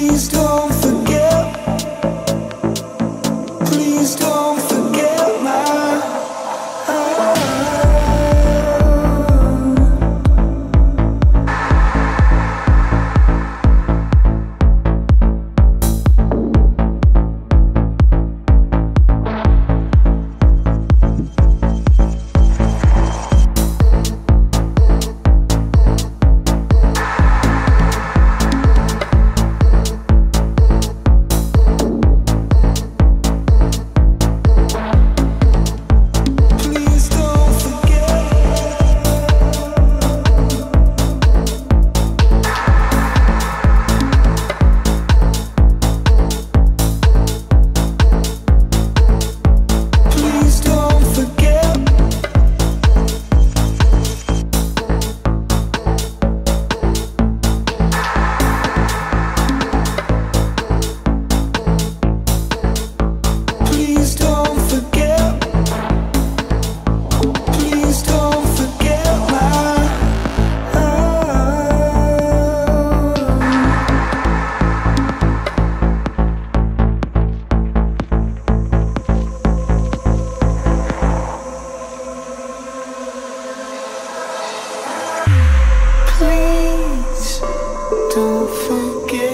please don't forget.